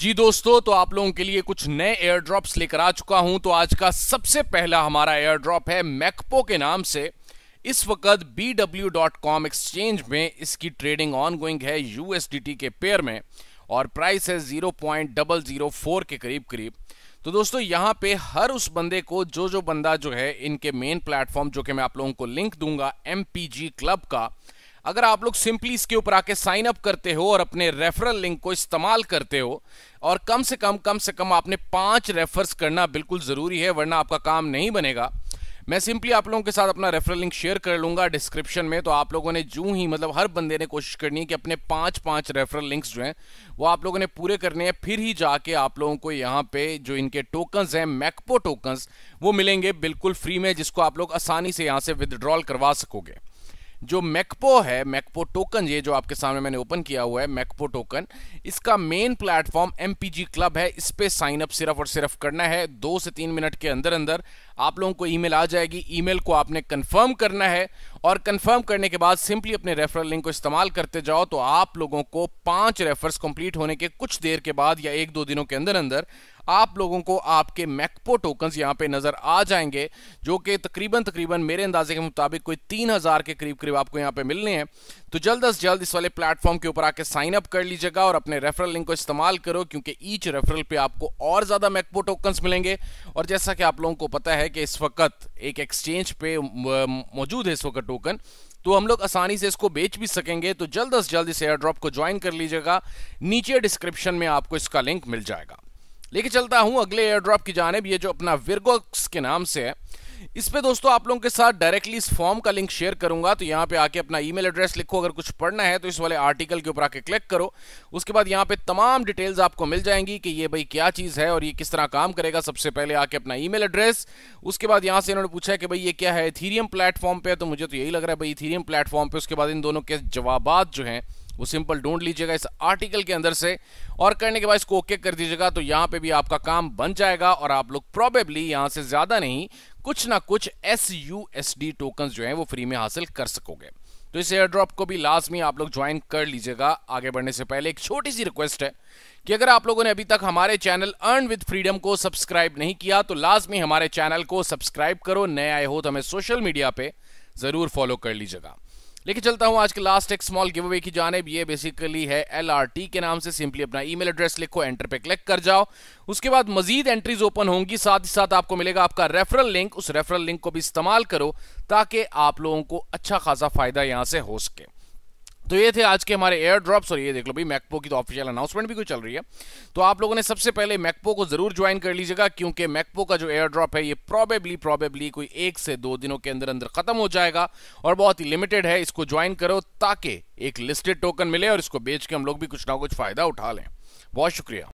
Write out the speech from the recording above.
जी दोस्तों तो आप लोगों के लिए कुछ नए एयर ड्रॉप्स लेकर आ चुका हूँ। तो आज का सबसे पहला हमारा एयर ड्रॉप है मैकपो के नाम से। इस वक्त B W dot com exchange में इसकी ट्रेडिंग ऑन गोइंग है यूएसडीटी के पेयर में और प्राइस है zero point double zero four के करीब करीब। तो दोस्तों, यहाँ पे हर उस बंदे को, जो जो बंदा जो है, इनके मेन प्लेटफॉर्म जो कि मैं आप लोगों को लिंक दूँगा एम क्लब का अगर आप लोग सिंपली इसके ऊपर आके साइन अप करते हो और अपने रेफरल लिंक को इस्तेमाल करते हो, और कम से कम कम से कम आपने पाँच रेफर्स करना बिल्कुल ज़रूरी है, वरना आपका काम नहीं बनेगा। मैं सिंपली आप लोगों के साथ अपना रेफरल लिंक शेयर कर लूँगा डिस्क्रिप्शन में तो आप लोगों ने जू ही मतलब हर बंदे ने कोशिश करनी है कि अपने पाँच पाँच रेफरल लिंक्स जो हैं, वो आप लोगों ने पूरे करने हैं, फिर ही जाके आप लोगों को यहाँ पे जो इनके टोकन्स हैं मैकपो टोकन्स वो मिलेंगे बिल्कुल फ्री में, जिसको आप लोग आसानी से यहाँ से विदड्रॉल करवा सकोगे। जो मैकपो है मैकपो टोकन ये जो आपके सामने मैंने ओपन किया हुआ है मैकपो टोकन इसका मेन प्लेटफॉर्म एमपीजी क्लब है। इस पर साइन अप सिर्फ़ और सिर्फ़ करना है। दो से तीन मिनट के अंदर अंदर आप लोगों को ईमेल आ जाएगी। ईमेल को आपने कंफर्म करना है। और कंफर्म करने के बाद सिंपली अपने रेफरल लिंक को इस्तेमाल करते जाओ तो आप लोगों को पाँच रेफर्स कंप्लीट होने के कुछ देर के बाद या एक दो दिनों के अंदर अंदर आप लोगों को आपके मैकपो टोकन्स यहाँ पे नज़र आ जाएँगे, जो कि तकरीबन तकरीबन मेरे अंदाजे के मुताबिक कोई तीन हज़ार के करीब करीब आपको यहाँ पे मिलने हैं। तो जल्द अज जल्द इस वाले प्लेटफॉर्म के ऊपर आके साइन अप कर लीजिएगा और अपने रेफरल लिंक को इस्तेमाल करो, क्योंकि ईच रेफरल पे आपको और ज़्यादा मैकपो टोकन्स मिलेंगे। और जैसा कि आप लोगों को पता है कि इस वक्त एक एक्सचेंज पे मौजूद है इस वक्त टोकन तो हम लोग आसानी से इसको बेच भी सकेंगे। तो जल्द अज जल्द इस एयर ड्रॉप को ज्वाइन कर लीजिएगा। नीचे डिस्क्रिप्शन में आपको इसका लिंक मिल जाएगा। लेके चलता हूँ अगले एयर ड्रॉप की जानब। ये जो अपना विरगोक्स के नाम से है इस पे दोस्तों आप लोगों के साथ डायरेक्टली इस फॉर्म का लिंक शेयर करूँगा तो यहाँ पे आके अपना ईमेल एड्रेस लिखो, अगर कुछ पढ़ना है तो इस वाले आर्टिकल के ऊपर आके क्लिक करो। उसके बाद यहाँ पे तमाम डिटेल्स आपको मिल जाएँगी कि ये भाई क्या चीज़ है और ये किस तरह काम करेगा। सबसे पहले आके अपना ईमेल एड्रेस उसके बाद यहाँ से इन्होंने पूछा कि भाई ये क्या है इथीरियम प्लेटफॉर्म पे तो मुझे तो यही लग रहा है भाई इथीरियम प्लेटफॉर्म पे। उसके बाद इन दोनों के जवाब जो हैं, वो सिंपल ढूंढ लीजिएगा इस आर्टिकल के अंदर से। और करने के बाद इसको ओके कर दीजिएगा तो यहाँ पे भी आपका काम बन जाएगा और आप लोग प्रोबेबली यहाँ से ज़्यादा नहीं कुछ ना कुछ S U S D token जो है वो फ्री में हासिल कर सकोगे। तो इस एयर ड्रॉप को भी लाजमी आप लोग ज्वाइन कर लीजिएगा। आगे बढ़ने से पहले एक छोटी सी रिक्वेस्ट है कि अगर आप लोगों ने अभी तक हमारे चैनल अर्न विद फ्रीडम को सब्सक्राइब नहीं किया तो लाजमी हमारे चैनल को सब्सक्राइब करो। नए आए हो तो हमें सोशल मीडिया पे ज़रूर फॉलो कर लीजिएगा। लेके चलता हूँ आज के लास्ट एक स्मॉल गिव अवे की जानेब ये बेसिकली है एलआरटी के नाम से सिंपली अपना ईमेल एड्रेस लिखो एंटर पे क्लिक कर जाओ। उसके बाद मजीद एंट्रीज ओपन होंगी, साथ ही साथ आपको मिलेगा आपका रेफरल लिंक उस रेफरल लिंक को भी इस्तेमाल करो ताकि आप लोगों को अच्छा खासा फ़ायदा यहाँ से हो सके। तो ये थे आज के हमारे एयर ड्रॉप्स और ये देख लो भाई मैकपो की तो ऑफिशियल अनाउंसमेंट भी कोई चल रही है। तो आप लोगों ने सबसे पहले मैकपो को ज़रूर ज्वाइन कर लीजिएगा क्योंकि मैकपो का जो एयर ड्रॉप है ये प्रॉबेबली प्रॉबेबली कोई एक से दो दिनों के अंदर अंदर खत्म हो जाएगा और बहुत ही लिमिटेड है, इसको ज्वाइन करो ताकि एक लिस्टेड टोकन मिले और इसको बेच के हम लोग भी कुछ ना कुछ फ़ायदा उठा लें। बहुत शुक्रिया।